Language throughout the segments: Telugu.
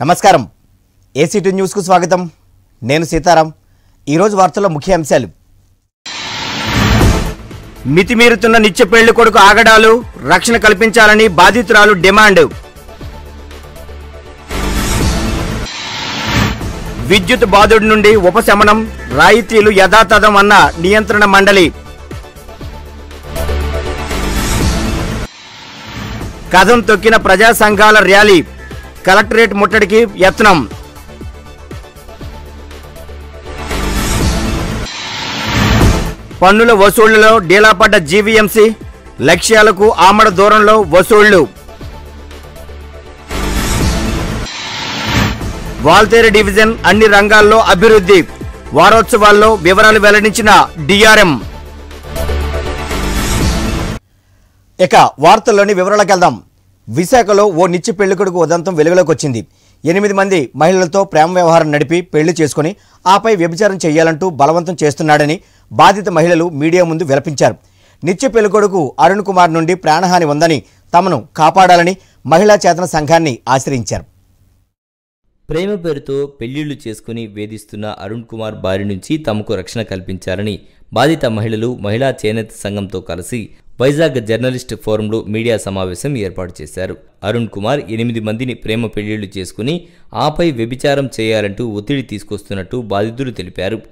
నమస్కారం. ఏసీటీ న్యూస్కు స్వాగతం. నేను సీతారాం. ఈరోజు వార్తల్లో ముఖ్య అంశాలు. మితిమీరుతున్న నిత్య పెళ్ళి కొడుకు ఆగడాలు రక్షణ కల్పించాలని బాధితురాలు డిమాండ్. విద్యుత్ బాధుడి నుండి ఉపశమనం రాయితీలు యథాతథం అన్న నియంత్రణ మండలి. కథం తొక్కిన ప్రజా సంఘాల ర్యాలీ. కలెక్టరేట్ ముట్టడికి యత్నం. పన్నుల వసూళ్ళలో డీలాపడ్డ జీవీఎంసీ లక్ష్యాలకు ఆమడ దూరంలో వసూళ్ళు. వాల్తేరు డివిజన్ అన్ని రంగాల్లో అభివృద్ధి. వారోత్సవాల్లో వివరాలు వెల్లడించిన డిఆర్ఎం. ఇక వార్తల్లోని వివరాలకు వెళ్దాం విశాఖలో ఓ నిత్య పెళ్ళికొడుకు ఉదంతం వెలుగులోకి వచ్చింది ఎనిమిది మంది మహిళలతో ప్రేమ వ్యవహారం నడిపి పెళ్ళి చేసుకుని ఆపై వ్యభిచారం చేయాలంటూ బలవంతం చేస్తున్నాడని బాధిత మహిళలు మీడియా ముందు విలపించారు. నిత్య పెళ్ళికొడుకు అరుణ్ కుమార్ నుండి ప్రాణహాని ఉందని తమను కాపాడాలని మహిళా చేతన సంఘాన్ని ఆశ్రయించారు. ప్రేమ పేరుతో పెళ్ళిళ్ళు చేసుకుని వేధిస్తున్న అరుణ్ కుమార్ బారి నుంచి తమకు రక్షణ కల్పించారని బాధిత మహిళలు మహిళా చేనేత సంఘంతో కలిసి వైజాగ్ జర్నలిస్ట్ ఫోరంలో మీడియా సమావేశం ఏర్పాటు చేశారు. అరుణ్ కుమార్ ఎనిమిది మందిని ప్రేమ పెళ్ళిళ్ళు చేసుకుని ఆపై వ్యభిచారం చేయాలంటూ ఒత్తిడి తీసుకొస్తున్నట్టు బాధితులు తెలిపారు.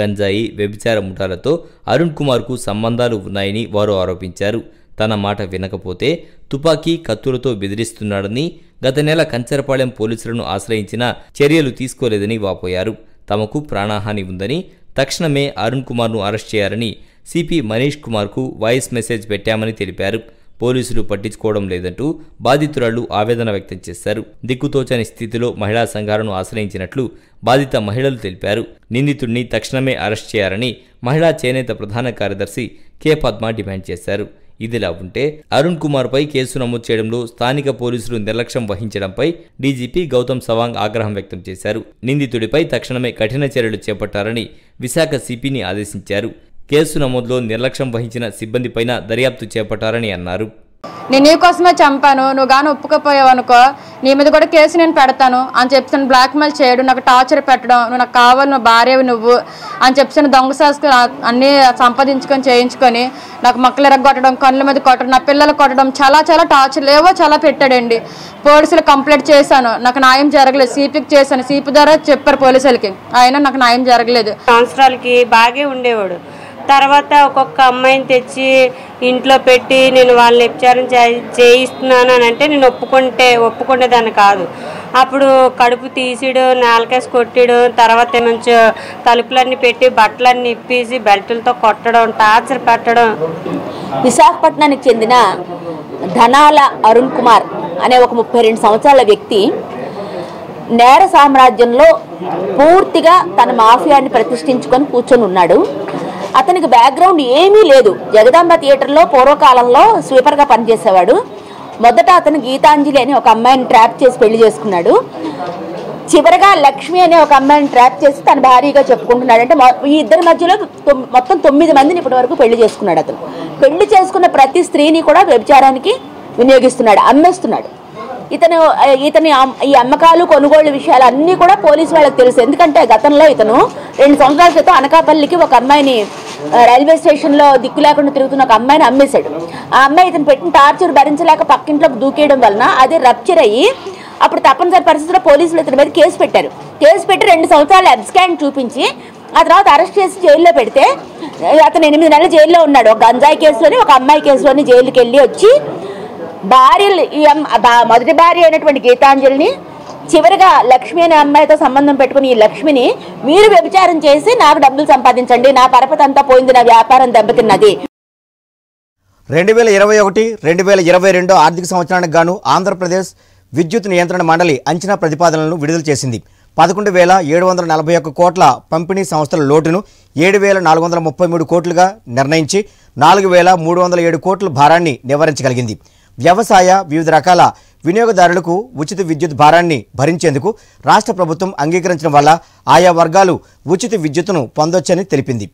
గంజాయి వ్యభిచార ముఠాలతో అరుణ్ కుమార్కు సంబంధాలు ఉన్నాయని వారు ఆరోపించారు. తన మాట వినకపోతే తుపాకీ కత్తులతో బెదిరిస్తున్నాడని గత నెల కంచరపాళెం పోలీసులను ఆశ్రయించినా చర్యలు తీసుకోలేదని వాపోయారు. తమకు ప్రాణహాని ఉందని తక్షణమే అరుణ్ కుమార్ను అరెస్ట్ చేయాలని సిపి మనీష్ కుమార్కు వాయిస్ మెసేజ్ పెట్టామని తెలిపారు. పోలీసులు పట్టించుకోవడం లేదంటూ బాధితురాళ్ళు ఆవేదన వ్యక్తం చేశారు. దిక్కుతోచని స్థితిలో మహిళా సంఘాలను ఆశ్రయించినట్లు బాధిత మహిళలు తెలిపారు. నిందితుడిని తక్షణమే అరెస్ట్ చేయాలని మహిళా చేనేత ప్రధాన కార్యదర్శి కె. పద్మ డిమాండ్ చేశారు. ఇదిలా ఉంటే అరుణ్ కుమార్పై కేసు నమోదు చేయడంలో స్థానిక పోలీసులు నిర్లక్ష్యం వహించడంపై డీజీపీ గౌతమ్ సవాంగ్ ఆగ్రహం వ్యక్తం చేశారు. నిందితుడిపై తక్షణమే కఠిన చర్యలు చేపట్టాలని విశాఖ సిపిని ఆదేశించారు. కేసు నమోదులో నిర్లక్ష్యం వహించిన సిబ్బందిపైన దర్యాప్తు చేపట్టారని అన్నారు. నేను నీ కోసమే చంపాను నువ్వు కానీ ఒప్పుకపోయావు అనుకో నీ మీద కూడా కేసు నేను పెడతాను అని చెప్తాను బ్లాక్మెయిల్ చేయడం నాకు టార్చర్ పెట్టడం నువ్వు నాకు కావాలి నువ్వు భార్యవి నువ్వు అని చెప్తాను దొంగ సాసుకు అన్నీ సంపాదించుకొని చేయించుకొని నాకు మొక్కలు ఎరగొట్టడం కళ్ళ మీద కొట్టడం నా పిల్లలు కొట్టడం చాలా చాలా టార్చర్ ఏవో చాలా పెట్టాడండి. పోలీసులు కంప్లైంట్ చేశాను నాకు న్యాయం జరగలేదు సిపికి చేశాను సిపి ద్వారా చెప్పారు పోలీసులకి అయినా నాకు న్యాయం జరగలేదు. సంవత్సరాలకి బాగే ఉండేవాడు. తర్వాత ఒక్కొక్క అమ్మాయిని తెచ్చి ఇంట్లో పెట్టి నేను వాళ్ళని వ్యభిచారం చే- చేయిస్తున్నాను అని అంటే నేను ఒప్పుకుంటే ఒప్పుకునేదాన్ని కాదు. అప్పుడు కడుపు తీసిడు నాలుకేసి కొట్టిడు తర్వాత నుంచి తలుపులన్నీ పెట్టి బట్టలన్నీ ఇప్పేసి బెల్టులతో కొట్టడం టార్చర్ పెట్టడం. విశాఖపట్నానికి చెందిన ధనాల అరుణ్ కుమార్ అనే ఒక ముప్పై రెండు సంవత్సరాల వ్యక్తి నేర సామ్రాజ్యంలో పూర్తిగా తన మాఫియాన్ని ప్రతిష్ఠించుకొని కూర్చొని ఉన్నాడు. అతనికి బ్యాక్గ్రౌండ్ ఏమీ లేదు. జగదాంబ థియేటర్లో పూర్వకాలంలో స్వీపర్గా పనిచేసేవాడు. మొదట అతను గీతాంజలి అని ఒక అమ్మాయిని ట్రాప్ చేసి పెళ్ళి చేసుకున్నాడు. చివరగా లక్ష్మి అనే ఒక అమ్మాయిని ట్రాప్ చేసి తన భార్యగా చెప్పుకుంటున్నాడు. అంటే ఈ ఇద్దరి మధ్యలో మొత్తం తొమ్మిది మందిని ఇప్పటి వరకు పెళ్ళి చేసుకున్నాడు అతను. పెళ్ళి చేసుకున్న ప్రతి స్త్రీని కూడా వ్యభిచారానికి వినియోగిస్తున్నాడు అమ్మేస్తున్నాడు. ఇతను ఇతని ఈ అమ్మకాలు కొనుగోలు విషయాలు అన్నీ కూడా పోలీసు వాళ్ళకి తెలుసు. ఎందుకంటే గతంలో ఇతను రెండు సంవత్సరాల క్రితం అనకాపల్లికి ఒక అమ్మాయిని రైల్వే స్టేషన్లో దిక్కు లేకుండా తిరుగుతున్న ఒక అమ్మాయిని అమ్మేశాడు. ఆ అమ్మాయి ఇతను పెట్టిన టార్చర్ భరించలేక పక్కింట్లోకి దూకేయడం వలన అది రప్చర్ అయ్యి అప్పుడు తప్పనిసరి పరిస్థితుల్లో పోలీసులు ఇతని మీద కేసు పెట్టారు. కేసు పెట్టి రెండు సంవత్సరాలు అబ్స్కాన్ చూపించి ఆ తర్వాత అరెస్ట్ చేసి జైల్లో పెడితే అతను ఎనిమిది నెలలు జైల్లో ఉన్నాడు. ఒక గంజాయి కేసులోని ఒక అమ్మాయి కేసులోని జైలుకి వెళ్ళి వచ్చి భార్యలు ఈ మొదటి భార్య అయినటువంటి గీతాంజలిని చివరిగా లక్ష్మి అనే అమ్మాయితో సంబంధం పెట్టుకుని ఈ లక్ష్మిని మీరు వ్యభిచారం చేసి నాకు డబ్బులు సంపాదించండి. నా పరపతి అంతా పోయింది నా వ్యాపారం దెబ్బతిన్నది. రెండు వేల ఇరవై ఒకటి రెండు వేల ఇరవై రెండో ఆర్థిక సంవత్సరానికి గాను ఆంధ్రప్రదేశ్ విద్యుత్ నియంత్రణ మండలి అంచనా ప్రతిపాదనలను విడుదల చేసింది. పదకొండు వేల ఏడు వందల నలభై ఒక్క కోట్ల పంపిణీ సంస్థల లోటును ఏడు వేల నాలుగు వందల ముప్పై మూడు కోట్లుగా నిర్ణయించి నాలుగు వేల మూడు వందల ఏడు కోట్ల భారాన్ని నివారించగలిగింది. వ్యవసాయ వివిధ రకాల వినియోగదారులకు ఉచిత విద్యుత్ భారాన్ని భరించేందుకు రాష్ట్ర ప్రభుత్వం అంగీకరించడం వల్ల ఆయా వర్గాలు ఉచిత విద్యుత్తును పొందొచ్చని తెలిపింది.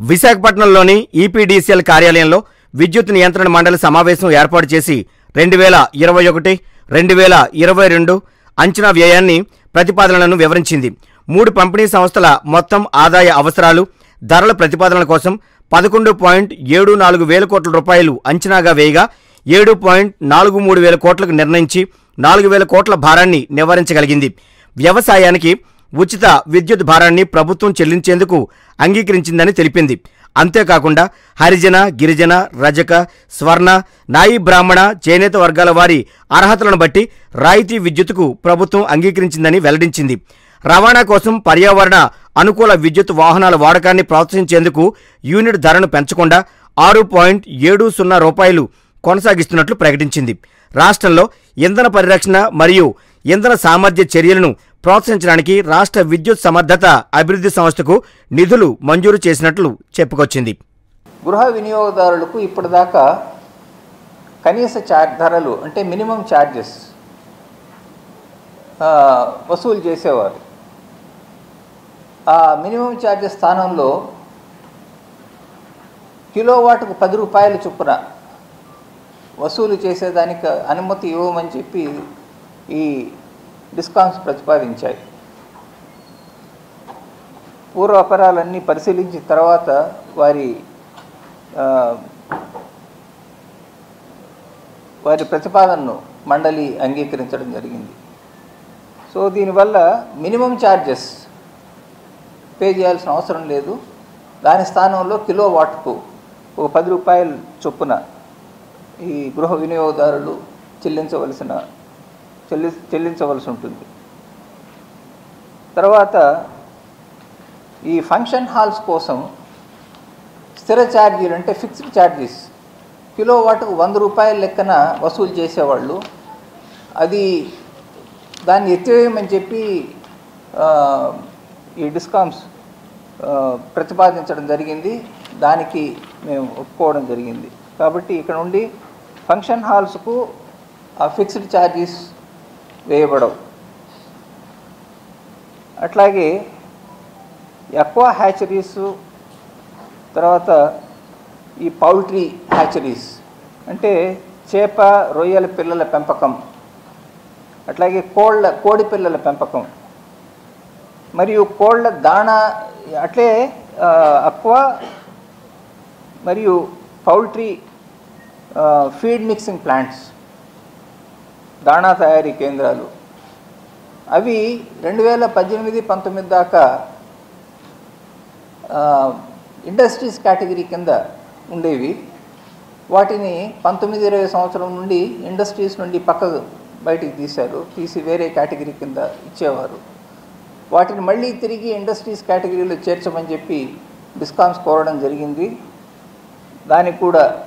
విశాఖపట్నంలోని ఈపీడీసీఎల్ కార్యాలయంలో విద్యుత్ నియంత్రణ మండలి సమావేశం ఏర్పాటు చేసి రెండు వేల ఇరవై ఒకటి రెండు వేల ఇరవై రెండు అంచనా వ్యయాన్ని ప్రతిపాదనలను వివరించింది. మూడు పంపిణీ సంస్థల మొత్తం ఆదాయ అవసరాలు ధరల ప్రతిపాదనల కోసం పదకొండు పాయింట్ ఏడు నాలుగు వేల కోట్ల రూపాయలు అంచనాగా వేయగా ఏడు పాయింట్ నాలుగు మూడు వేల కోట్లకు నిర్ణయించి నాలుగు వేల కోట్ల భారాన్ని నివారించగలిగింది. వ్యవసాయానికి ఉచిత విద్యుత్ భారాన్ని ప్రభుత్వం చెల్లించేందుకు అంగీకరించిందని తెలిపింది. అంతేకాకుండా హరిజన గిరిజన రజక స్వర్ణ నాయి బ్రాహ్మణ చేనేత వర్గాల వారి అర్హతలను బట్టి రాయితీ విద్యుత్తుకు ప్రభుత్వం అంగీకరించిందని వెల్లడించింది. రవాణా కోసం పర్యావరణ అనుకూల విద్యుత్ వాహనాల వాడకాన్ని ప్రోత్సహించేందుకు యూనిట్ ధరను పెంచకుండా ఆరు పాయింట్ ఏడు సున్నా రూపాయలు కొనసాగిస్తున్నట్లు ప్రకటించింది. రాష్ట్రంలో ఇంధన పరిరక్షణ మరియు ఇంధన సామర్థ్య చర్యలను ప్రోత్సహించడానికి రాష్ట్ర విద్యుత్ సమర్థత అభివృద్ధి సంస్థకు నిధులు మంజూరు చేసినట్లు చెప్పుకొచ్చింది. గృహ వినియోగదారులకు ఇప్పటిదాకా కనీస చార్జ్ ధరలు అంటే మినిమం ఛార్జెస్ వసూలు చేసేవారు. ఆ మినిమం ఛార్జెస్ స్థానంలో కిలోవాట్కు పది రూపాయల చొప్పున వసూలు చేసేదానికి అనుమతి ఇవ్వమని చెప్పి ఈ డిస్కామ్స్ ప్రతిపాదించాయి. పూర్వ అపరాలన్నీ పరిశీలించిన తర్వాత వారి వారి ప్రతిపాదనను మండలి అంగీకరించడం జరిగింది. సో దీనివల్ల మినిమం ఛార్జెస్ పే చేయాల్సిన అవసరం లేదు. దాని స్థానంలో కిలో వాట్కు ఒక పది రూపాయల చొప్పున ఈ గృహ వినియోగదారులు చెల్లించవలసిన చెల్లి చెల్లించవలసి ఉంటుంది. తర్వాత ఈ ఫంక్షన్ హాల్స్ కోసం స్థిర ఛార్జీలు అంటే ఫిక్స్డ్ ఛార్జెస్. కిలో వాటుకు వంద రూపాయల లెక్కన వసూలు చేసేవాళ్ళు. అది దాన్ని ఎత్తివేయమని చెప్పి ఈ డిస్కామ్స్ ప్రతిపాదించడం జరిగింది. దానికి మేము ఒప్పుకోవడం జరిగింది. కాబట్టి ఇక్కడ నుండి ఫంక్షన్ హాల్స్కు ఆ ఫిక్స్డ్ ఛార్జీస్ వేయబడవు. అట్లాగే ఎక్కువ హ్యాచరీస్ తర్వాత ఈ పౌల్ట్రీ హ్యాచరీస్ అంటే చేప రొయ్యల పిల్లల పెంపకం అట్లాగే కోళ్ళ కోడి పిల్లల పెంపకం మరియు కోళ్ళ దాణా అట్లే అక్వా మరియు పౌల్ట్రీ ఫీడ్ మిక్సింగ్ ప్లాంట్స్ దాణా తయారీ కేంద్రాలు అవి రెండు వేల పద్దెనిమిది పంతొమ్మిది దాకా ఇండస్ట్రీస్ కేటగిరీ కింద ఉండేవి. వాటిని పంతొమ్మిది ఇరవై సంవత్సరం నుండి ఇండస్ట్రీస్ నుండి పక్కకు బయటికి తీశారు. తీసి వేరే కేటగిరీ కింద ఇచ్చేవారు. వాటిని మళ్ళీ తిరిగి ఇండస్ట్రీస్ కేటగిరీలో చేర్చమని చెప్పి డిస్కామ్స్ కోరడం జరిగింది. దానికి కూడా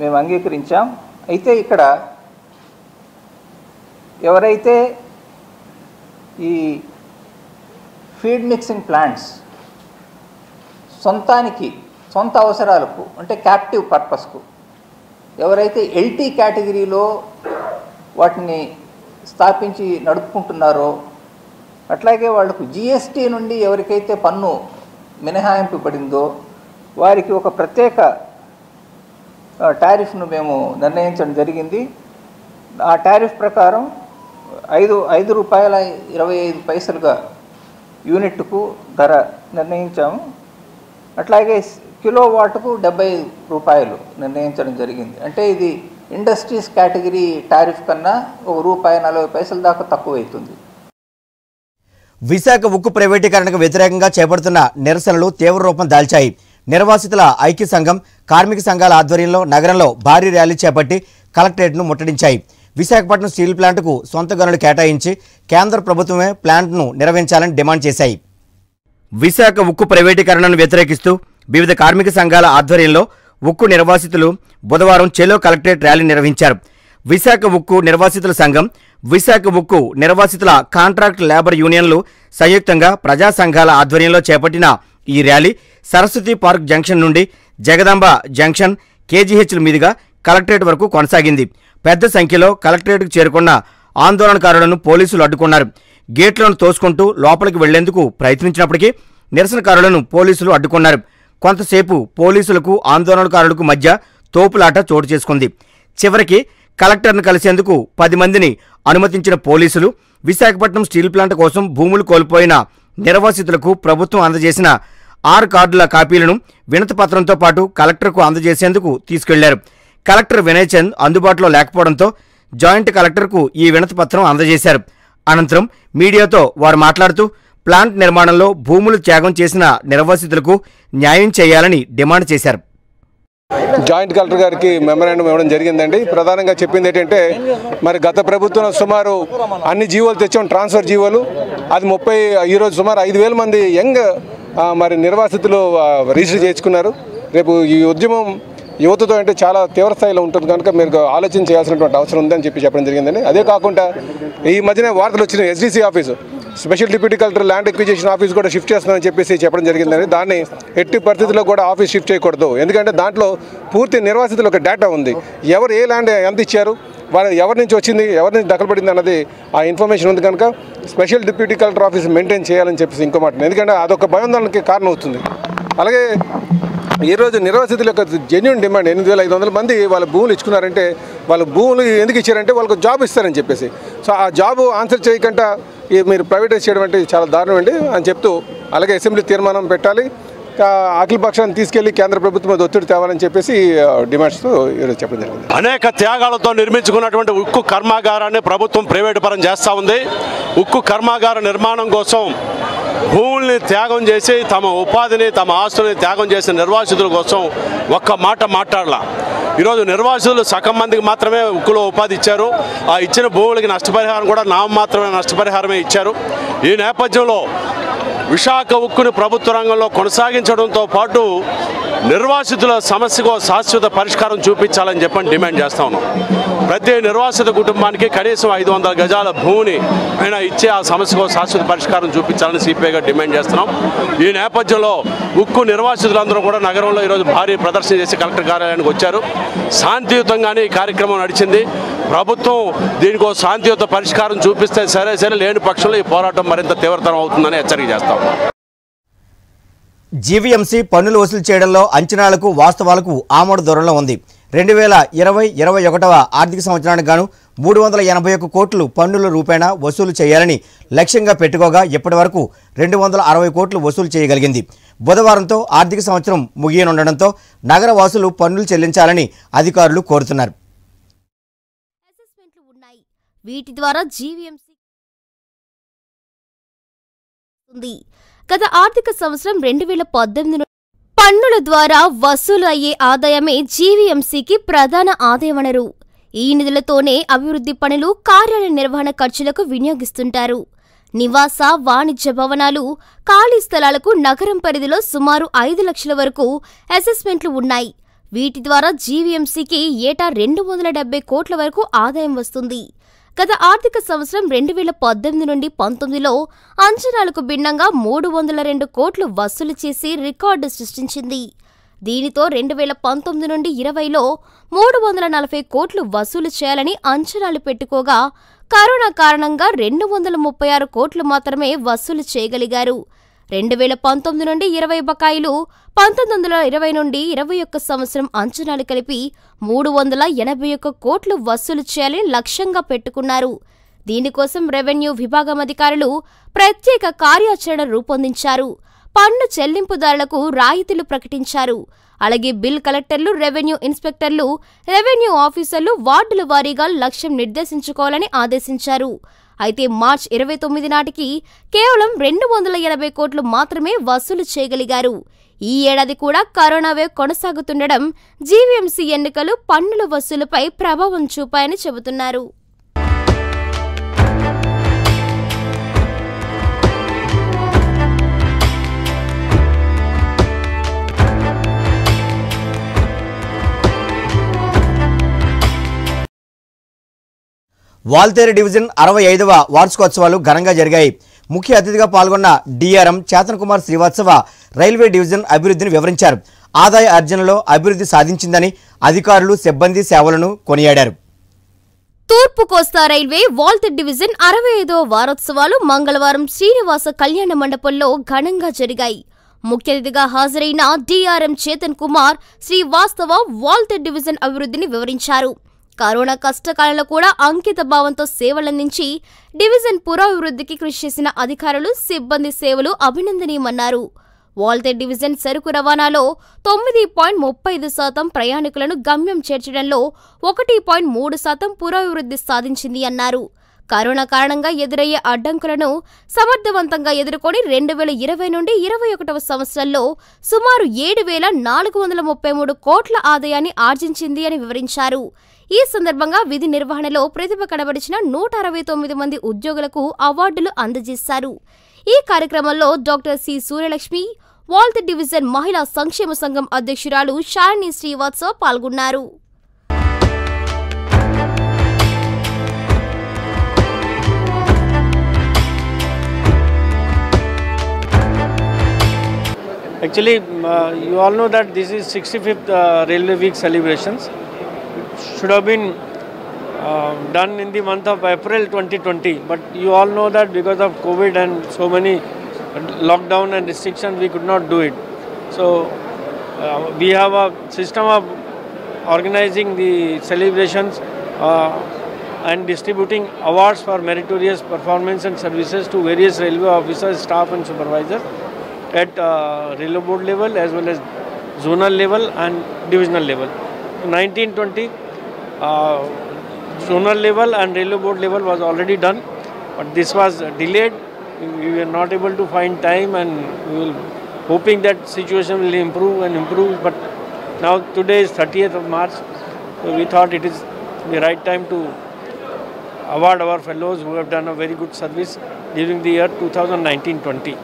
మేము అంగీకరించాం. అయితే ఇక్కడ ఎవరైతే ఈ ఫీడ్ మిక్సింగ్ ప్లాంట్స్ సొంతానికి సొంత అవసరాలకు అంటే క్యాప్టివ్ పర్పస్కు ఎవరైతే ఎల్టీ కేటగిరీలో వాటిని స్థాపించి నడుపుకుంటున్నారో అట్లాగే వాళ్ళకు జిఎస్టీ నుండి ఎవరికైతే పన్ను మినహాయింపు పడిందో వారికి ఒక ప్రత్యేక టారిఫ్ను మేము నిర్ణయించడం జరిగింది. ఆ టారిఫ్ ప్రకారం ఐదు ఐదు రూపాయల ఇరవై ఐదు పైసలుగా యూనిట్కు ధర నిర్ణయించాము. అట్లాగే కిలో వాటుకు డెబ్బై రూపాయలు నిర్ణయించడం జరిగింది. అంటే ఇది ఇండస్ట్రీస్ కేటగిరీ టారిఫ్ కన్నా ఒక రూపాయి నలభై పైసల దాకా తక్కువ అవుతుంది విశాఖ ఉక్కు ప్రైవేటీకరణకు వ్యతిరేకంగా చేపడుతున్న నిరసనలు తీవ్ర రూపం దాల్చాయి. నిర్వాసితుల ఐక్య సంఘం కార్మిక సంఘాల ఆధ్వర్యంలో నగరంలో భారీ ర్యాలీ చేపట్టి కలెక్టరేట్ను ముట్టడించాయి. విశాఖపట్నం స్టీల్ ప్లాంట్కు సొంత గనులు కేటాయించి కేంద్ర ప్రభుత్వమే ప్లాంట్ను నిర్వహించాలని డిమాండ్ చేశాయి. విశాఖ ఉక్కు ప్రైవేటీకరణను వ్యతిరేకిస్తూ వివిధ కార్మిక సంఘాల ఆధ్వర్యంలో ఉక్కు నిర్వాసితులు బుధవారం చెలో కలెక్టరేట్ ర్యాలీ నిర్వహించారు. విశాఖ ఉక్కు నిర్వాసితుల సంఘం విశాఖ ఉక్కు నిర్వాసితుల కాంట్రాక్ట్ లేబర్ యూనియన్లు సంయుక్తంగా ప్రజా సంఘాల ఆధ్వర్యంలో చేపట్టిన ఈ ర్యాలీ సరస్వతి పార్క్ జంక్షన్ నుండి జగదాంబ జంక్షన్ కేజీహెచ్ల మీదుగా కలెక్టరేట్ వరకు కొనసాగింది. పెద్ద సంఖ్యలో కలెక్టరేట్కు చేరుకున్న ఆందోళనకారులను పోలీసులు అడ్డుకున్నారు. గేట్లను తోసుకుంటూ లోపలికి వెళ్ళేందుకు ప్రయత్నించినప్పటికీ నిరసనకారులను పోలీసులు అడ్డుకున్నారు. కొంతసేపు పోలీసులకు ఆందోళనకారులకు మధ్య తోపులాట చోటు చేసుకుంది. చివరికి కలెక్టర్ను కలిసేందుకు పది మందిని అనుమతించిన పోలీసులు విశాఖపట్నం స్టీల్ ప్లాంట్ కోసం భూములు కోల్పోయిన నిర్వాసితులకు ప్రభుత్వం అందజేసిన ఆరు కార్డుల కాపీలను వినతిపత్రంతో పాటు కలెక్టర్కు అందజేసేందుకు తీసుకెళ్ళారు. కలెక్టర్ వినయ్ చంద్ అందుబాటులో లేకపోవడంతో జాయింట్ కలెక్టర్కు ఈ వినతిపత్రం అందజేశారు. అనంతరం మీడియాతో వారు మాట్లాడుతూ ప్లాంట్ నిర్మాణంలో భూములు త్యాగం చేసిన నిర్వాసితులకు న్యాయం చేయాలని డిమాండ్ చేశారు. జాయింట్ కలెక్టర్ గారికి మెమరాండం ఇవ్వడం జరిగిందండి. ప్రధానంగా చెప్పింది ఏంటంటే మరి గత ప్రభుత్వం సుమారు అన్ని జీవోలు తెచ్చాం ట్రాన్స్ఫర్ జీవోలు. అది ముప్పై ఈరోజు సుమారు ఐదు వేల మంది యంగ్ మరి నిర్వాసితులు రిజిస్టర్ చేసుకున్నారు రేపు ఈ ఉద్యమం యువతతో అంటే చాలా తీవ్ర స్థాయిలో ఉంటుంది కనుక మీరు ఆలోచన చేయాల్సినటువంటి అవసరం ఉందని చెప్పి చెప్పడం జరిగిందండి. అదే కాకుండా ఈ మధ్యన వార్తలు వచ్చిన SDC office. Special deputy collector land acquisition office కూడా షిఫ్ట్ చేస్తున్నామని చెప్పేసి చెప్పడం జరిగిందండి. దాన్ని ఎట్టి పరిస్థితుల్లో కూడా ఆఫీస్ షిఫ్ట్ చేయకూడదు. ఎందుకంటే దాంట్లో పూర్తి నిర్వాసితుల ఒక డేటా ఉంది. ఎవరు ఏ ల్యాండ్ ఎంత ఇచ్చారు? వారి ఎవరి నుంచి వచ్చింది ఎవరి నుంచి దఖలుపడింది అన్నది ఆ ఇన్ఫర్మేషన్ ఉంది కనుక special deputy collector office maintain చేయాలని చెప్పేసి ఇంకో మాట. ఎందుకంటే అదొక భయాందోళనకి కారణం అవుతుంది అలాగే ఈరోజు నిర్వాసితుల యొక్క జెన్యున్ డిమాండ్ ఎనిమిది వేల ఐదు వందల మంది వాళ్ళ భూములు ఇచ్చుకున్నారంటే వాళ్ళ భూములు ఎందుకు ఇచ్చారంటే వాళ్ళకు జాబ్ ఇస్తారని చెప్పేసి. సో ఆ జాబ్ ఆన్సర్ చేయకుండా మీరు ప్రైవేటైజ్ చేయడం అంటే చాలా దారుణం అండి అని చెప్తూ అలాగే అసెంబ్లీ తీర్మానం పెట్టాలి. ఆకలి పక్షాన్ని తీసుకెళ్ళి కేంద్ర ప్రభుత్వం మీద ఒత్తిడి తేవాలని చెప్పేసి డిమాండ్స్ డిమాండ్స్తో ఈరోజు చెప్పడం జరిగింది. అనేక త్యాగాలతో నిర్మించుకున్నటువంటి ఉక్కు కర్మాగారాన్ని ప్రభుత్వం ప్రైవేటు పరం చేస్తూ ఉంది. ఉక్కు కర్మాగార నిర్మాణం కోసం భూముల్ని త్యాగం చేసి తమ ఉపాధిని తమ ఆస్తుల్ని త్యాగం చేసిన నిర్వాసితుల కోసం ఒక్క మాట మాట్లాడాల. ఈరోజు నిర్వాసితులు సగం మందికి మాత్రమే ఉక్కులో ఉపాధి ఇచ్చారు. ఆ ఇచ్చిన భూములకి నష్టపరిహారం కూడా నామ మాత్రమే నష్టపరిహారమే ఇచ్చారు. ఈ నేపథ్యంలో విశాఖ ఉక్కును ప్రభుత్వ రంగంలో కొనసాగించడంతో పాటు నిర్వాసితుల సమస్యకు శాశ్వత పరిష్కారం చూపించాలని చెప్పని డిమాండ్ చేస్తా ఉన్నాం. ప్రతి నిర్వాసిత కుటుంబానికి కనీసం ఐదు వందల గజాల భూమిని ఆయన ఇచ్చే ఆ సమస్యకు శాశ్వత పరిష్కారం చూపించాలని సిపిఐగా డిమాండ్ చేస్తున్నాం. ఈ నేపథ్యంలో ఉక్కు నిర్వాసితులందరూ కూడా నగరంలో ఈరోజు భారీ ప్రదర్శన చేసి కలెక్టర్ కార్యాలయానికి వచ్చారు. శాంతియుతంగానే ఈ కార్యక్రమం నడిచింది. ప్రభుత్వం దీనికి శాంతియుత పరిష్కారం చూపిస్తే సరే సరే లేని పక్షంలో ఈ పోరాటం మరింత తీవ్రతరం అవుతుందని హెచ్చరిక చేస్తాం. జీవీఎంసీ పన్నులు వసూలు చేయడంలో అంచనాలకు వాస్తవాలకు ఆమోద దూరంలో ఉంది. రెండు వేల ఇరవై ఇరవై ఒకటవ ఆర్థిక సంవత్సరానికి గాను మూడు వందల ఎనభై ఒక్క కోట్లు పన్నుల రూపేణా వసూలు చేయాలని లక్ష్యంగా పెట్టుకోగా ఇప్పటి వరకు రెండు వందల అరవై కోట్లు వసూలు చేయగలిగింది. బుధవారంతో ఆర్థిక సంవత్సరం ముగియనుండడంతో నగర వాసులు పన్నులు చెల్లించాలని అధికారులు కోరుతున్నారు. వీటి ద్వారా జీవీఎంసీ ఉంది గత ఆర్థిక సంవత్సరం రెండు వేల పద్దెనిమిది పన్నుల ద్వారా వసూలు అయ్యే ఆదాయమే జీవీఎంసీకి ప్రధాన ఆదాయ వనరు ఈ నిధులతోనే అభివృద్ధి పనులు కార్యాలయ నిర్వహణ ఖర్చులకు వినియోగిస్తుంటారు. నివాస వాణిజ్య భవనాలు ఖాళీ స్థలాలకు నగరం పరిధిలో సుమారు ఐదు లక్షల వరకు అసెస్మెంట్లు ఉన్నాయి. వీటి ద్వారా జీవీఎంసీకి ఏటా రెండు వందల డెబ్బై కోట్ల వరకు ఆదాయం వస్తుంది. గత ఆర్థిక సంవత్సరం రెండు వేల పద్దెనిమిది నుండి పంతొమ్మిదిలో అంచనాలకు భిన్నంగా మూడు వందల రెండు కోట్లు వసూలు చేసి రికార్డు సృష్టించింది. దీనితో రెండు వేల పంతొమ్మిది నుండి ఇరవైలో మూడు వందల నలభై కోట్లు వసూలు చేయాలని అంచనాలు పెట్టుకోగా కరోనా కారణంగా రెండు వందల ముప్పై ఆరు కోట్లు మాత్రమే వసూలు చేయగలిగారు. రెండు వేల పంతొమ్మిది నుండి ఇరవై బకాయిలు పంతొమ్మిది వందల ఇరవై నుండి ఇరవై ఒక్క సంవత్సరం అంచనాలు కలిపి మూడు వందల ఎనభై ఒక్క కోట్లు వసూలు చేయాలని లక్ష్యంగా పెట్టుకున్నారు. దీనికోసం రెవెన్యూ విభాగం అధికారులు ప్రత్యేక కార్యాచరణ రూపొందించారు. పన్ను చెల్లింపుదారులకు రాయితీలు ప్రకటించారు. అలాగే బిల్ కలెక్టర్లు రెవెన్యూ ఇన్స్పెక్టర్లు రెవెన్యూ ఆఫీసర్లు వార్డుల వారీగా లక్ష్యం నిర్దేశించుకోవాలని ఆదేశించారు. అయితే మార్చ్ ఇరవై తొమ్మిది నాటికి కేవలం రెండు వందల ఎనభై కోట్లు మాత్రమే వసూలు చేయగలిగారు. ఈ ఏడాది కూడా కరోనా వేవ్ కొనసాగుతుండడం జీవీఎంసీ ఎన్నికలు పన్నుల వసూలుపై ప్రభావం చూపాయని చెబుతున్నారు. వాల్తేరు డివిజన్ అరవై ఐదవ వార్షికోత్సవాలు ఘనంగా జరిగాయి. ముఖ్య అతిథిగా పాల్గొన్న DRM Chetan Kumar Srivatsava railway division అభివృద్ధిని వివరించారు. ఆదాయ అర్జనలో అభివృద్ధి సాధించిందని అధికారులు సిబ్బంది సేవలను కొనియాడారు. తూర్పు కోస్తా రైల్వే వాల్తెడ్ డివిజన్ అరవై ఐదో వారోత్సవాలు మంగళవారం శ్రీనివాస కళ్యాణ మండపంలో ఘనంగా జరిగాయి. ముఖ్య అతిథిగా హాజరైన డిఆర్ఎం చేతన్ కుమార్ శ్రీవాస్తవ వాల్తెడ్ డివిజన్ అభివృద్ధిని వివరించారు. కరోనా కష్టకాలంలో కూడా అంకిత భావంతో సేవలందించి డివిజన్ పురోభివృద్ధికి కృషి చేసిన అధికారులు సిబ్బంది సేవలు అభినందనీయమన్నారు. వాల్తే డివిజన్ సరుకు రవాణాలో తొమ్మిది పాయింట్ ముప్పై ఐదు శాతం ప్రయాణికులను గమ్యం చేర్చడంలో ఒకటి పాయింట్ మూడు శాతం పురోభివృద్ధి సాధించింది అన్నారు. కరోనా కారణంగా ఎదురయ్యే అడ్డంకులను సమర్థవంతంగా ఎదుర్కొని రెండు వేల ఇరవై నుండి ఇరవై ఒకటవ సంవత్సరంలో సుమారు ఏడు వేల నాలుగు వందల ముప్పై మూడు కోట్ల ఆదాయాన్ని ఆర్జించింది అని వివరించారు. ఈ సందర్భంగా విధి నిర్వహణలో ప్రతిభ కనబరిచిన నూట అరవై తొమ్మిది మంది ఉద్యోగులకు అవార్డులు అందజేశారు ఈ కార్యక్రమంలో doctor C Suryalakshmi Waltair division మహిళా సంక్షేమ సంఘం అధ్యక్షురాలు షాలిని శ్రీవాత్సవ్ పాల్గొన్నారు Actually, uh, you all know that this is 65th uh, Railway Week celebrations. Should have been uh, done in the month of April 2020, but you all know that because of COVID and so many lockdown and restrictions, we could not do it. So uh, we have a system of organizing the celebrations uh, and distributing awards for meritorious performance and services to various railway officers, staff and supervisors at uh, railway board level as well as zonal level and divisional level. 1920 uh, zonal level and railway board level was already done, but this was delayed. We were not able to find time, and we will hoping that situation will improve and improve. But now today is 30th of March, so we thought it is the right time to award our fellows who have done a very good service during the year 2019-20.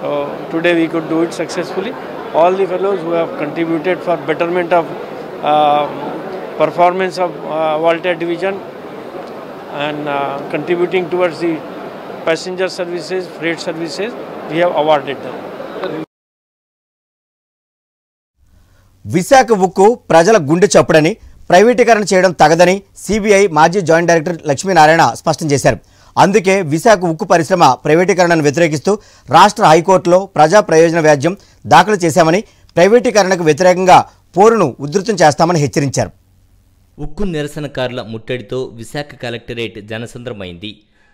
So today we could do it successfully. All the fellows who have contributed for betterment of uh, performance of uh, Voltaire division and uh, contributing towards the passenger services, freight services, we have awarded them. Visakha ఉక్కు ప్రజల గుండె చప్పుడని ప్రైవేటీకరణ చేయడం తగదని సిబిఐ మాజీ జాయింట్ డైరెక్టర్ లక్ష్మీనారాయణ స్పష్టం చేశారు అందుకే విశాఖ ఉక్కు పరిశ్రమ ప్రైవేటీకరణను వ్యతిరేకిస్తూ రాష్ట్ర హైకోర్టులో ప్రజా ప్రయోజన వ్యాజ్యం దాఖలు చేశామని ప్రైవేటీకరణకు వ్యతిరేకంగా పోరును ఉధృతం చేస్తామని హెచ్చరించారు ఉక్కు నిరసనకారుల ముట్టడితో విశాఖ కలెక్టరేట్ జనసంద్రమైంది.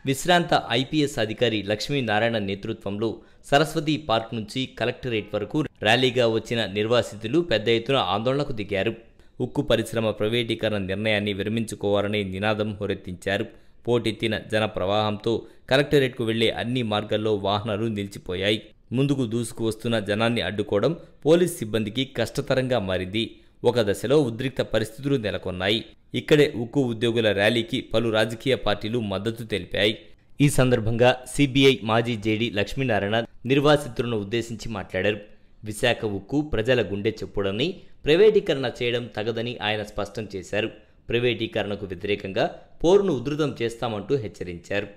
విశ్రాంత ఐపీఎస్ అధికారి లక్ష్మీనారాయణ నేతృత్వంలో సరస్వతి పార్క్ నుంచి కలెక్టరేట్ వరకు ర్యాలీగా వచ్చిన నిర్వాసితులు పెద్ద ఎత్తున ఆందోళనకు దిగారు. ఉక్కు పరిశ్రమ ప్రైవేటీకరణ నిర్ణయాన్ని విరమించుకోవాలని నినాదం హోరెత్తించారు. పోటెత్తిన జన ప్రవాహంతో కలెక్టరేట్కు వెళ్ళే అన్ని మార్గాల్లో వాహనాలు నిలిచిపోయాయి. ముందుకు దూసుకు వస్తున్న జనాన్ని అడ్డుకోవడం పోలీస్ సిబ్బందికి కష్టతరంగా మారింది. ఒక దశలో ఉద్రిక్త పరిస్థితులు నెలకొన్నాయి. ఇక్కడే ఉక్కు ఉద్యోగుల ర్యాలీకి పలు రాజకీయ పార్టీలు మద్దతు తెలిపాయి. ఈ సందర్భంగా సిబిఐ మాజీ జేడీ లక్ష్మీనారాయణ నిర్వాసితులను ఉద్దేశించి మాట్లాడారు. విశాఖ ఉక్కు ప్రజల గుండె చెప్పుడని ప్రైవేటీకరణ చేయడం తగదని ఆయన స్పష్టం చేశారు. ప్రైవేటీకరణకు వ్యతిరేకంగా పోరును ఉధృతం చేస్తామంటూ హెచ్చరించారు.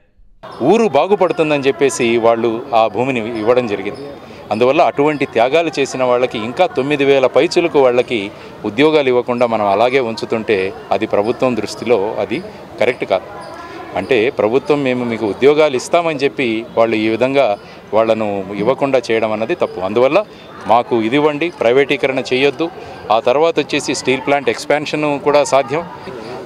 ఊరు బాగుపడుతుందని చెప్పేసి వాళ్ళు ఆ భూమిని ఇవ్వడం జరిగింది. అందువల్ల అటువంటి త్యాగాలు చేసిన వాళ్ళకి ఇంకా తొమ్మిది వేల పైచులకు వాళ్ళకి ఉద్యోగాలు ఇవ్వకుండా మనం అలాగే ఉంచుతుంటే అది ప్రభుత్వం దృష్టిలో అది కరెక్ట్ కాదు. అంటే ప్రభుత్వం మేము మీకు ఉద్యోగాలు ఇస్తామని చెప్పి వాళ్ళు ఈ విధంగా వాళ్ళను ఇవ్వకుండా చేయడం అన్నది తప్పు. అందువల్ల మాకు ఇది ఇవ్వండి ప్రైవేటీకరణ చేయొద్దు. ఆ తర్వాత వచ్చేసి స్టీల్ ప్లాంట్ ఎక్స్పాన్షన్ కూడా సాధ్యం.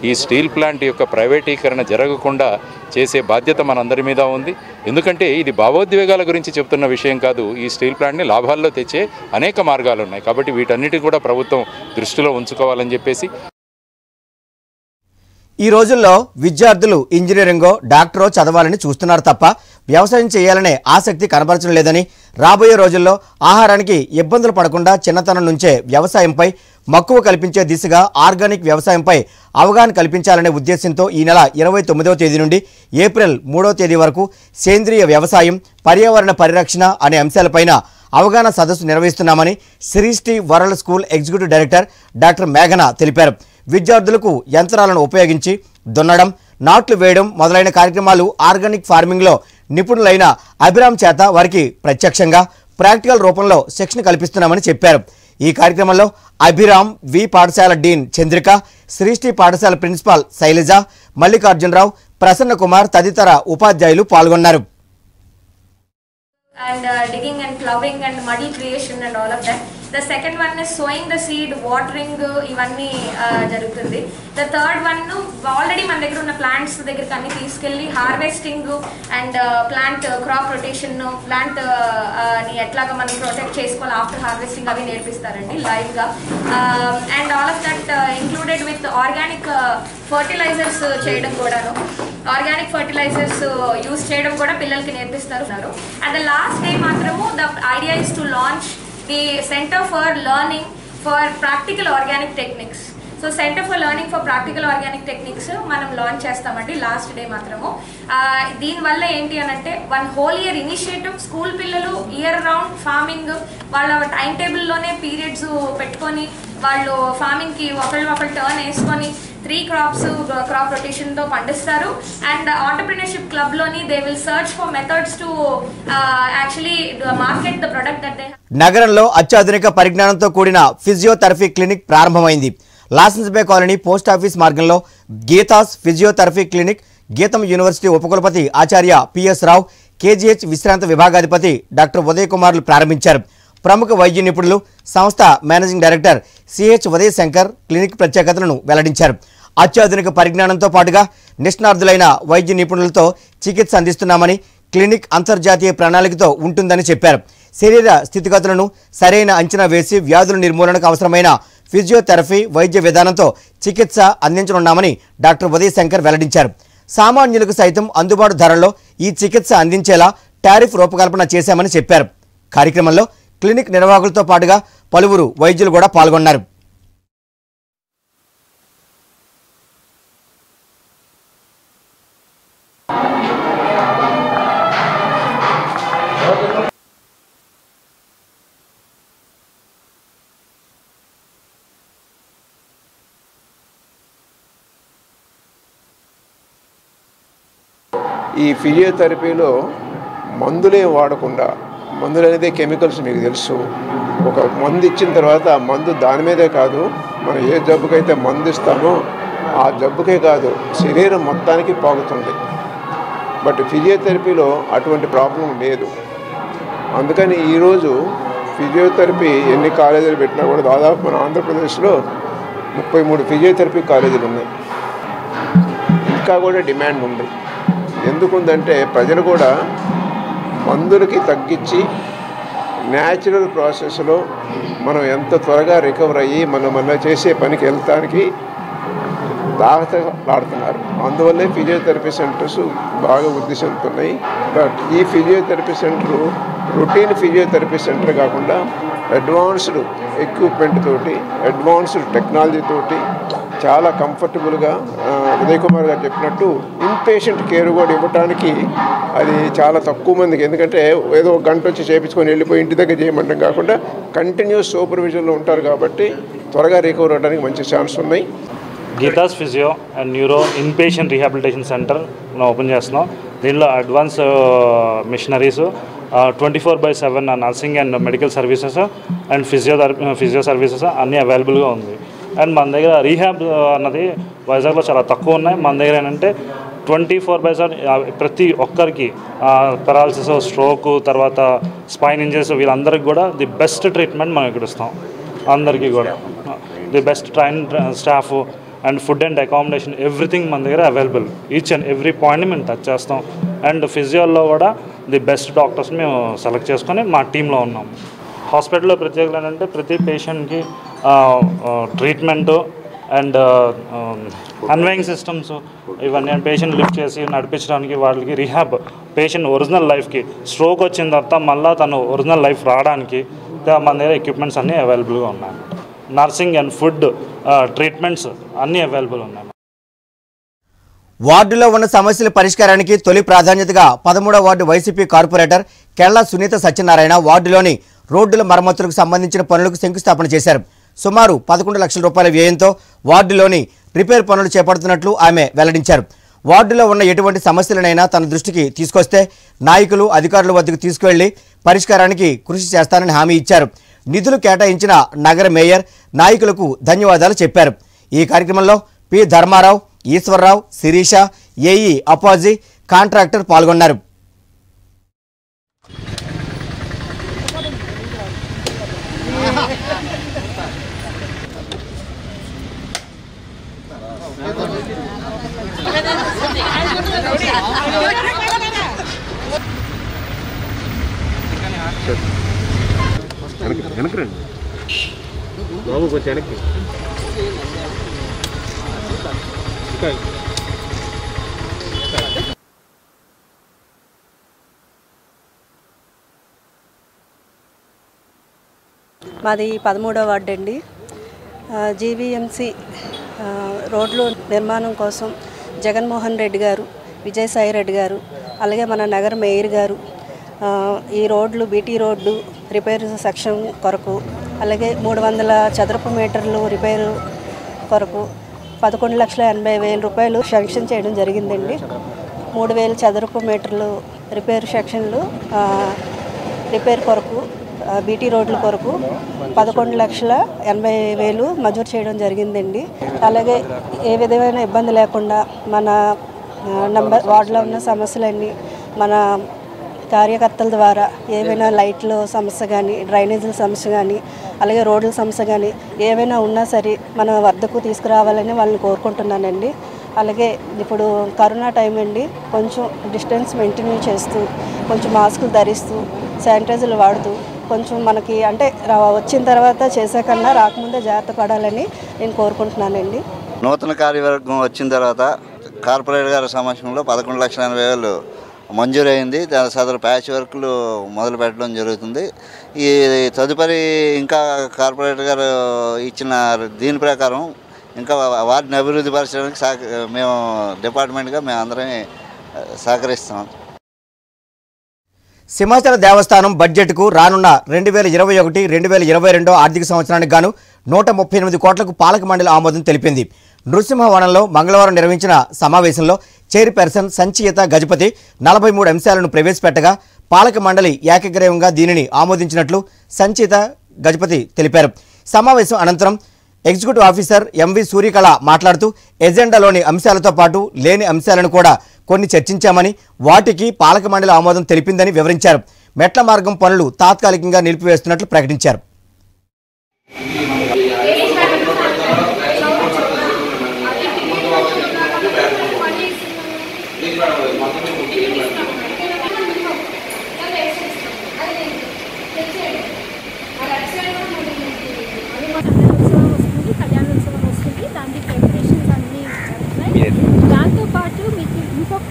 ఈ స్టీల్ ప్లాంట్ యొక్క ప్రైవేటీకరణ జరగకుండా చేసే బాధ్యత మనందరి మీద ఉంది. ఎందుకంటే ఇది భావోద్వేగాల గురించి చెప్తున్న విషయం కాదు. ఈ స్టీల్ ప్లాంట్ని లాభాల్లో తెచ్చే అనేక మార్గాలు ఉన్నాయి కాబట్టి వీటన్నిటి కూడా ప్రభుత్వం దృష్టిలో ఉంచుకోవాలని చెప్పేసి ఈ రోజుల్లో విద్యార్థులు ఇంజనీరింగో డాక్టరో చదవాలని చూస్తున్నారు తప్ప వ్యవసాయం చేయాలనే ఆసక్తి కనబరచడం లేదని రాబోయే రోజుల్లో ఆహారానికి ఇబ్బందులు పడకుండా చిన్నతనం నుంచే వ్యవసాయంపై మక్కువ కల్పించే దిశగా ఆర్గానిక్ వ్యవసాయంపై అవగాహన కల్పించాలనే ఉద్దేశంతో ఈ నెల ఇరవై తొమ్మిదవ తేదీ నుండి ఏప్రిల్ మూడవ తేదీ వరకు సేంద్రియ వ్యవసాయం పర్యావరణ పరిరక్షణ అనే అంశాలపైన అవగాహన సదస్సు నిర్వహిస్తున్నామని Sri Sri world school executive director doctor మేఘన తెలిపారు. విద్యార్థులకు యంత్రాలను ఉపయోగించి దున్నడం నాట్లు వేయడం మొదలైన కార్యక్రమాలు ఆర్గానిక్ ఫార్మింగ్లో నిపుణులైన అభిరామ్ చేత వారికి ప్రత్యక్షంగా ప్రాక్టికల్ రూపంలో శిక్షణ కల్పిస్తున్నామని చెప్పారు ఈ కార్యక్రమంలో అభిరామ్ వి పాఠశాల డీన్ చంద్రిక శ్రీశ్రీ పాఠశాల ప్రిన్సిపాల్ శైలజ మల్లికార్జునరావు ప్రసన్న కుమార్ తదితర ఉపాధ్యాయులు పాల్గొన్నారు and uh, digging and plowing and muddy creation and all of that. The second one is sowing the seed watering ఇవన్నీ uh, జరుగుతుంది. ద థర్డ్ వన్ ఆల్రెడీ మన దగ్గర ఉన్న ప్లాంట్స్ దగ్గరికి అన్ని తీసుకెళ్ళి harvesting and plant crop rotation ప్లాంట్ని ఎట్లాగా మనం ప్రొటెక్ట్ చేసుకోవాలి ఆఫ్టర్ హార్వెస్టింగ్ అవి నేర్పిస్తారండి లైవ్గా and all of that included with organic fertilizers చేయడం కూడాను. ఆర్గానిక్ ఫర్టిలైజర్స్ యూస్ చేయడం కూడా పిల్లలకి నేర్పిస్తారు. అండ్ ద లాస్ట్ డే మాత్రము the idea is to launch the Center for Learning for Practical Organic Techniques. So centre for learning for practical organic techniques మనం లాంచ్ చేస్తామండి లాస్ట్ డే మాత్రము. దీనివల్ల ఏంటి అని అంటే one whole year initiative school పిల్లలు ఇయర్ రౌండ్ ఫార్మింగ్ వాళ్ళ టైం టేబుల్లోనే పీరియడ్స్ పెట్టుకొని వాళ్ళు ఫార్మింగ్కి ఒకళ్ళు ఒకళ్ళు టర్న్ వేసుకొని త్రీ క్రాప్స్ క్రాప్ రొటేషన్తో పండిస్తారు. అండ్ ఆంటర్ప్రినర్షిప్ క్లబ్లోని they will search for methods to actually market the product that they నగరంలో అత్యాధునిక పరిజ్ఞానంతో కూడిన ఫిజియోథెరపీ క్లినిక్ ప్రారంభమైంది. లాసెన్స్ బే కాలనీ పోస్ట్ ఆఫీస్ మార్గంలో Geetha's physiotherapy clinic Gitam university ఉపకులపతి ఆచార్య పిఎస్ రావు కేజీహెచ్ విశ్రాంత విభాగాధిపతి డాక్టర్ ఉదయ్ కుమార్లు ప్రారంభించారు. ప్రముఖ వైద్య నిపుణులు సంస్థ managing director CH Uday Shankar clinic ప్రత్యేకతలను వెల్లడించారు. అత్యాధునిక పరిజ్ఞానంతో పాటుగా నిష్ణార్థులైన వైద్య నిపుణులతో చికిత్స అందిస్తున్నామని క్లినిక్ అంతర్జాతీయ ప్రణాళికతో ఉంటుందని చెప్పారు. శరీర స్థితిగతులను సరైన అంచనా వేసి వ్యాధుల నిర్మూలనకు అవసరమైన ఫిజియోథెరపీ వైద్య విధానంతో చికిత్స అందించనున్నామని డాక్టర్ ఉదయశంకర్ వెల్లడించారు. సామాన్యులకు సైతం అందుబాటు ధరల్లో ఈ చికిత్స అందించేలా టారిఫ్ రూపకల్పన చేశామని చెప్పారు. కార్యక్రమంలో క్లినిక్ నిర్వాహకులతో పాటుగా పలువురు వైద్యులు కూడా పాల్గొన్నారు. ఫిజియోథెరపీలో మందులే వాడకుండా మందులు అనేది కెమికల్స్ మీకు తెలుసు. ఒక మందు ఇచ్చిన తర్వాత ఆ మందు దాని మీదే కాదు మనం ఏ జబ్బుకైతే మందు ఇస్తామో ఆ జబ్బుకే కాదు శరీరం మొత్తానికి పాగుతుంది బట్ ఫిజియోథెరపీలో అటువంటి ప్రాబ్లం లేదు. అందుకని ఈరోజు ఫిజియోథెరపీ ఎన్ని కాలేజీలు పెట్టినా కూడా దాదాపు మన ఆంధ్రప్రదేశ్లో ముప్పై మూడు ఫిజియోథెరపీ కాలేజీలు ఉన్నాయి. ఇంకా కూడా డిమాండ్ ఉంది. ఎందుకుందంటే ప్రజలు కూడా మందులకి తగ్గించి న్యాచురల్ ప్రాసెస్లో మనం ఎంత త్వరగా రికవర్ అయ్యి మనం మన చేసే పనికి వెళ్తానికి దాహతలాడుతున్నారు. అందువల్లే ఫిజియోథెరపీ సెంటర్స్ బాగా వృద్ధి చెందుతున్నాయి బట్ ఈ physiotherapy centre routine physiotherapy centre కాకుండా అడ్వాన్స్డ్ ఎక్విప్మెంట్ తోటి అడ్వాన్స్డ్ టెక్నాలజీ తోటి చాలా కంఫర్టబుల్గా ఉదయ్ కుమార్ గారు చెప్పినట్టు ఇన్పేషెంట్ కేర్ కూడా ఇవ్వడానికి అది చాలా తక్కువ మందికి. ఎందుకంటే ఏదో ఒక గంట వచ్చి చేపించుకొని వెళ్ళిపోయి ఇంటి దగ్గర చేయమంటాం కాకుండా కంటిన్యూస్ సూపర్విజన్లో ఉంటారు కాబట్టి త్వరగా రికవర్ అవడానికి మంచి ఛాన్స్ ఉన్నాయి. Geetha's physio and neuro inpatient rehabilitation centre మనం ఓపెన్ చేస్తున్నాం. దీనిలో advance machineries twenty four by seven nursing and medical services and physiotherapy physio services అన్నీ అవైలబుల్గా ఉంది. అండ్ మన దగ్గర రీహాబ్ అన్నది వైజాగ్లో చాలా తక్కువ ఉన్నాయి. మన దగ్గర ఏంటంటే ట్వంటీ ఫోర్ బై సెవెన్ ప్రతి ఒక్కరికి పెరాలసిస్ స్ట్రోక్ తర్వాత స్పైన్ ఇంజరీస్ వీళ్ళందరికీ కూడా ది బెస్ట్ ట్రీట్మెంట్ మనం ఇక్కడ ఇస్తాం. అందరికీ కూడా. The best train staff and food and accommodation everything మన దగ్గర అవైలబుల్ ఈచ్ అండ్ ఎవ్రీ పాయింట్ని మేము టచ్ చేస్తాం. అండ్ ఫిజియోల్లో కూడా ది బెస్ట్ డాక్టర్స్ మేము సెలెక్ట్ చేసుకొని మా టీంలో ఉన్నాం. హాస్పిటల్లో ప్రత్యేకత ఏంటంటే ప్రతి పేషెంట్కి ట్రీట్మెంటు అండ్ అన్వయింగ్ సిస్టమ్స్ ఇవన్నీ పేషెంట్ లిఫ్ట్ చేసి నడిపించడానికి వాళ్ళకి రిహాబ్ పేషెంట్ ఒరిజినల్ లైఫ్కి స్ట్రోక్ వచ్చిన తర్వాత మళ్ళీ తను ఒరిజినల్ లైఫ్ రావడానికి మన దగ్గర ఎక్విప్మెంట్స్ అన్నీ అవైలబుల్గా ఉన్నాయి. నర్సింగ్ అండ్ ఫుడ్ ట్రీట్మెంట్స్ అన్నీ అవైలబుల్ ఉన్నాయి. వార్డులో ఉన్న సమస్యల పరిష్కారానికి తొలి ప్రాధాన్యతగా పదమూడవ ward YCP corporator Kerala Sunitha Satyanarayana వార్డులోని రోడ్డుల మరమ్మతులకు సంబంధించిన పనులకు శంకుస్థాపన చేశారు. సుమారు పదకొండు లక్షల రూపాయల వ్యయంతో వార్డులోని రిపేర్ పనులు చేపడుతున్నట్లు ఆమె వెల్లడించారు. వార్డులో ఉన్న ఎటువంటి సమస్యలనైనా తన దృష్టికి తీసుకొస్తే నాయకులు అధికారుల వద్దకు తీసుకువెళ్ళి పరిష్కారానికి కృషి చేస్తానని హామీ ఇచ్చారు. నిధులు కేటాయించిన నగర మేయర్ నాయకులకు ధన్యవాదాలు చెప్పారు. ఈ కార్యక్రమంలో P Dharmarao Eswararao Sirisha AE Apaji contractor పాల్గొన్నారు. వెనక్కి రండి. బాబు కొంచెం వెనక్కి. ఇంకా మాది పదమూడవ వార్డు అండి జీవీఎంసీ రోడ్లు నిర్మాణం కోసం జగన్మోహన్ రెడ్డి గారు విజయసాయి రెడ్డి గారు అలాగే మన నగర మేయర్ గారు ఈ రోడ్లు బీటీ రోడ్డు రిపేర్ సెక్షన్ కొరకు అలాగే మూడు వందల చదరపు మీటర్లు రిపేరు కొరకు పదకొండు లక్షల ఎనభై వేల రూపాయలు శాంక్షన్ చేయడం జరిగిందండి. మూడు వేల చదరపు మీటర్లు రిపేర్ సెక్షన్లు రిపేర్ కొరకు బీటీ రోడ్ల కొరకు పదకొండు లక్షల ఎనభై వేలు మంజూరు చేయడం జరిగిందండి. అలాగే ఏ విధమైన ఇబ్బంది లేకుండా మన నంబర్ వార్డులో ఉన్న సమస్యలన్నీ మన కార్యకర్తల ద్వారా ఏవైనా లైట్లు సమస్య కానీ డ్రైనేజీల సమస్య కానీ అలాగే రోడ్ల సమస్య కానీ ఏవైనా ఉన్నా సరే మన వద్దకు తీసుకురావాలని వాళ్ళని కోరుకుంటున్నానండి. అలాగే ఇప్పుడు కరోనా టైం అండి కొంచెం డిస్టెన్స్ మెయింటైన్ చేస్తూ కొంచెం మాస్కులు ధరిస్తూ శానిటైజర్లు వాడుతూ కొంచెం మనకి అంటే వచ్చిన తర్వాత చేసే కన్నా రాకముందే జాగ్రత్త పడాలని నేను కోరుకుంటున్నానండి. నూతన కార్యవర్గం వచ్చిన తర్వాత కార్పొరేట్ గారి సమక్షంలో పదకొండు లక్షల ఎనభై వేలు మంజూరైంది. దాని సదరు ప్యాచ్ వర్క్లు మొదలు పెట్టడం జరుగుతుంది. ఈ తదుపరి ఇంకా కార్పొరేటర్ గారు ఇచ్చిన దీని ప్రకారం ఇంకా వాటిని అభివృద్ధి పరచడానికి సహక మేము డిపార్ట్మెంట్గా మేము అందరం సహకరిస్తాం సింహాచల దేవస్థానం బడ్జెట్కు రానున్న రెండు వేల ఇరవై ఒకటి రెండు వేల ఇరవై రెండో ఆర్థిక సంవత్సరానికి గాను నూట ముప్పై ఎనిమిది కోట్లకు పాలక మండలి ఆమోదం తెలిపింది. నృసింహవనంలో మంగళవారం నిర్వహించిన సమావేశంలో చైర్పర్సన్ సంచియత గజపతి నలభై మూడు అంశాలను ప్రవేశపెట్టగా పాలక మండలి ఏకగ్రీవంగా దీనిని ఆమోదించినట్లు సంచిత గజపతి తెలిపారు. సమావేశం అనంతరం ఎగ్జిక్యూటివ్ ఆఫీసర్ ఎంవి సూర్యకళ మాట్లాడుతూ ఎజెండాలోని అంశాలతో పాటు లేని అంశాలను కూడా కొన్ని చర్చించామని వాటికి పాలక మండలి ఆమోదం తెలిపిందని వివరించారు. మెట్ల మార్గం పనులు తాత్కాలికంగా నిలిపివేస్తున్నట్లు ప్రకటించారు కళ్యాణోత్సవం వస్తుంది దానికి ప్రిపరేషన్స్ అన్ని దాంతో పాటు మీకు ఇంకొకటి role in the media you know that and now this has regular briefings and information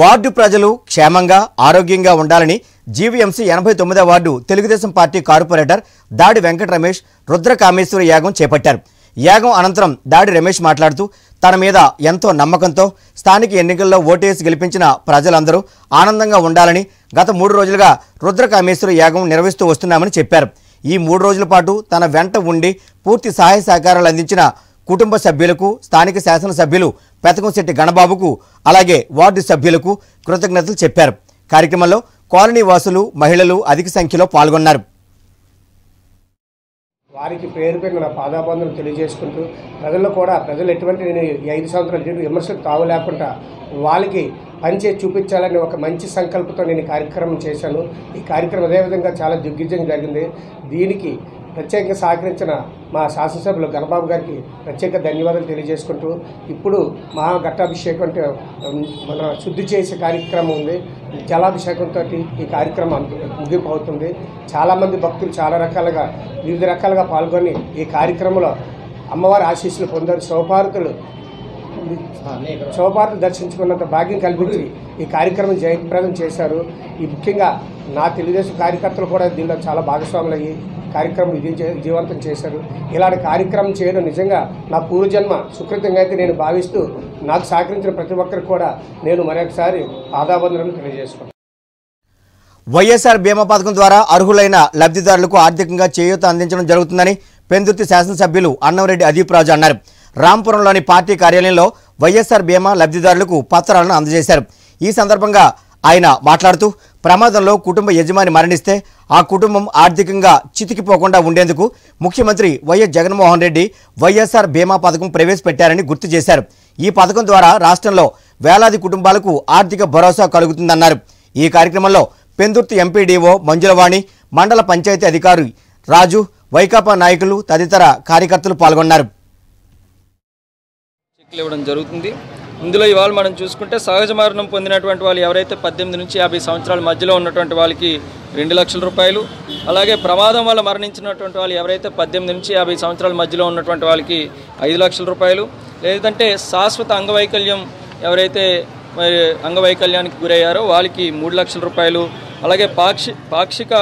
ward ప్రజలు క్షేమంగా ఆరోగ్యంగా ఉండాలని జీవీఎంసీ ఎనభై తొమ్మిదో వార్డు తెలుగుదేశం పార్టీ కార్పొరేటర్ దాడి వెంకట రమేష్ రుద్రకామేశ్వర యాగం చేపట్టారు. యాగం అనంతరం దాడి రమేష్ మాట్లాడుతూ తన మీద ఎంతో నమ్మకంతో స్థానిక ఎన్నికల్లో ఓటేసి గెలిపించిన ప్రజలందరూ ఆనందంగా ఉండాలని గత మూడు రోజులుగా రుద్రకామేశ్వర యాగం నిర్వహిస్తూ వస్తున్నామని చెప్పారు. ఈ మూడు రోజుల పాటు తన వెంట ఉండి పూర్తి సహాయ సహకారాలు అందించిన కుటుంబ సభ్యులకు స్థానిక శాసనసభ్యులు పెతకంశెట్టి గణబాబుకు అలాగే వార్డు సభ్యులకు కృతజ్ఞతలు చెప్పారు. కార్యక్రమంలో కాలనీ వాసులు మహిళలు అధిక సంఖ్యలో పాల్గొన్నారు. వారికి పేరు పేరు నా పాదాబంధం తెలియజేసుకుంటూ ప్రజల్లో కూడా ప్రజలు ఎటువంటి నేను ఐదు సంవత్సరాలు ఎటువంటి విమర్శలు తావు లేకుండా వాళ్ళకి పనిచేసి చూపించాలని ఒక మంచి సంకల్పంతో నేను కార్యక్రమం చేశాను. ఈ కార్యక్రమం అదేవిధంగా చాలా దిగ్విజయం జరిగింది. దీనికి ప్రత్యేకంగా సహకరించిన మా శాసనసభ్యులు గణబాబు గారికి ప్రత్యేక ధన్యవాదాలు తెలియజేసుకుంటూ ఇప్పుడు మహాఘట్టాభిషేకం అంటే మన శుద్ధి చేసే కార్యక్రమం ఉంది. జలాభిషేకంతో ఈ కార్యక్రమం ముగింపు అవుతుంది చాలామంది భక్తులు చాలా రకాలుగా వివిధ రకాలుగా పాల్గొని ఈ కార్యక్రమంలో అమ్మవారి ఆశీస్సులు పొందారు. శోభారతులు శోభారతులు దర్శించుకున్నంత భాగ్యం కల్పించి ఈ కార్యక్రమం జయప్రదం చేశారు. ఈ ముఖ్యంగా నా తెలుగుదేశం కార్యకర్తలు కూడా దీనిలో చాలా భాగస్వాములు అయ్యి కార్యక్రమం విజయం చే- విజయవంతం చేశారు. ఇలాంటి కార్యక్రమం చేయడం నిజంగా నా పూర్వజన్మ సుకృతంగా అయితే నేను భావిస్తూ నాకు సహకరించిన ప్రతి ఒక్కరికి కూడా నేను మరొకసారి ఆదాబంధనలు తెలియజేసుకున్నాను వైఎస్ఆర్ బీమా పథకం ద్వారా అర్హులైన లబ్ధిదారులకు ఆర్థికంగా చేయూత అందించడం జరుగుతుందని పెందుర్తి శాసనసభ్యులు అన్నంరెడ్డి అదీప్ రాజు అన్నారు. రాంపురంలోని పార్టీ కార్యాలయంలో వైఎస్ఆర్ బీమా లబ్ధిదారులకు పత్రాలను అందజేశారు. ఈ సందర్భంగా ఆయన మాట్లాడుతూ ప్రమాదంలో కుటుంబ యజమాని మరణిస్తే ఆ కుటుంబం ఆర్థికంగా చితికిపోకుండా ఉండేందుకు ముఖ్యమంత్రి వైఎస్ జగన్మోహన్ రెడ్డి వైఎస్ఆర్ బీమా పథకం ప్రవేశపెట్టారని గుర్తు చేశారు. ఈ పథకం ద్వారా రాష్ట్రంలో వేలాది కుటుంబాలకు ఆర్థిక భరోసా కలుగుతుందన్నారు. ఈ కార్యక్రమంలో పెందుర్తి ఎంపీడీఓ మంజులవాణి మండల పంచాయతీ అధికారి రాజు వైకాపా నాయకులు తదితర కార్యకర్తలు పాల్గొన్నారు. ఇవ్వడం జరుగుతుంది. ఇందులో ఇవాళ మనం చూసుకుంటే సహజ మరణం పొందినటువంటి వాళ్ళు ఎవరైతే పద్దెనిమిది నుంచి యాభై సంవత్సరాల మధ్యలో ఉన్నటువంటి వాళ్ళకి రెండు లక్షల రూపాయలు అలాగే ప్రమాదం వల్ల మరణించినటువంటి వాళ్ళు ఎవరైతే పద్దెనిమిది నుంచి యాభై సంవత్సరాల మధ్యలో ఉన్నటువంటి వాళ్ళకి ఐదు లక్షల రూపాయలు లేదంటే శాశ్వత అంగవైకల్యం ఎవరైతే మరి అంగవైకల్యానికి గురయ్యారో వాళ్ళకి మూడు లక్షల రూపాయలు అలాగే పాక్షి పాక్షిక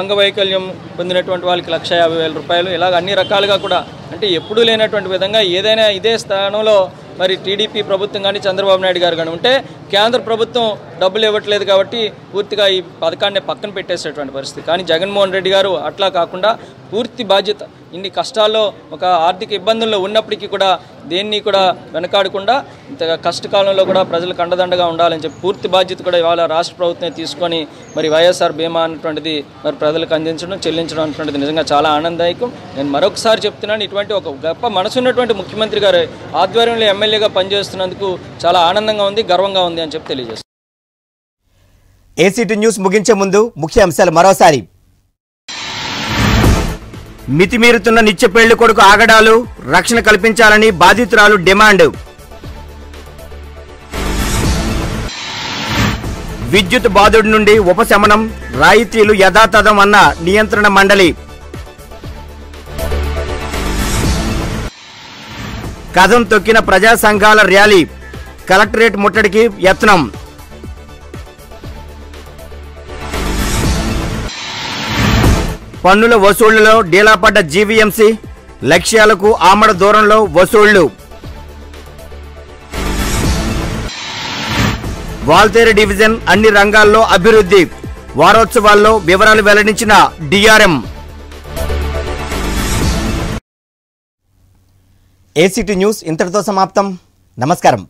అంగవైకల్యం పొందినటువంటి వాళ్ళకి లక్ష యాభై వేల రూపాయలు ఇలాగ అన్ని రకాలుగా కూడా అంటే ఎప్పుడూ లేనటువంటి విధంగా ఏదైనా ఇదే స్థానంలో మరి టీడీపీ ప్రభుత్వం కానీ చంద్రబాబు నాయుడు గారు కానీ ఉంటే కేంద్ర ప్రభుత్వం డబ్బులు ఇవ్వట్లేదు కాబట్టి పూర్తిగా ఈ పథకాన్ని పక్కన పెట్టేసేటువంటి పరిస్థితి. కానీ జగన్మోహన్ రెడ్డి గారు అట్లా కాకుండా పూర్తి బాధ్యత ఇన్ని కష్టాల్లో ఒక ఆర్థిక ఇబ్బందుల్లో ఉన్నప్పటికీ కూడా దేన్ని కూడా వెనకాడకుండా ఇంత కష్టకాలంలో కూడా ప్రజలకు అండదండగా ఉండాలని చెప్పి పూర్తి బాధ్యత కూడా ఇవాళ రాష్ట్ర ప్రభుత్వం తీసుకొని మరి వైఎస్ఆర్ బీమా అన్నటువంటిది మరి ప్రజలకు అందించడం చెల్లించడం అనేటువంటిది నిజంగా చాలా ఆనందదాయకం. నేను మరొకసారి చెప్తున్నాను ఇటువంటి ఒక గొప్ప మనసు ఉన్నటువంటి ముఖ్యమంత్రి గారు ఆధ్వర్యంలో ఎమ్మెల్యేగా పనిచేస్తున్నందుకు చాలా ఆనందంగా ఉంది గర్వంగా ఉంది అని చెప్పి తెలియజేస్తాను ఏసీటీ న్యూస్ ముగించే ముందు ముఖ్య అంశాలు మరోసారి. మితిమీరుతున్న నిత్య పెళ్ళి కొడుకు ఆగడాలు రక్షణ కల్పించాలని బాధితురాలు డిమాండ్. విద్యుత్ బాధుడి నుండి ఉపశమనం రాయితీలు యథాతథం అన్న నియంత్రణ మండలి. కథం తొక్కిన ప్రజా సంఘాల ర్యాలీ కలెక్టరేట్ ముట్టడికి యత్నం. పన్నుల వసూళ్ళలో డీలాపడ్డ జీవీఎంసీ లక్ష్యాలకు ఆమడ దూరంలో వసూళ్ళు. వాల్తేరు డివిజన్ అన్ని రంగాల్లో అభివృద్ధి. వారోత్సవాల్లో వివరాలు వెల్లడించిన డిఆర్ఎం. ఏసీటీ న్యూస్ ఇంతటితో సమాప్తం. నమస్కారం.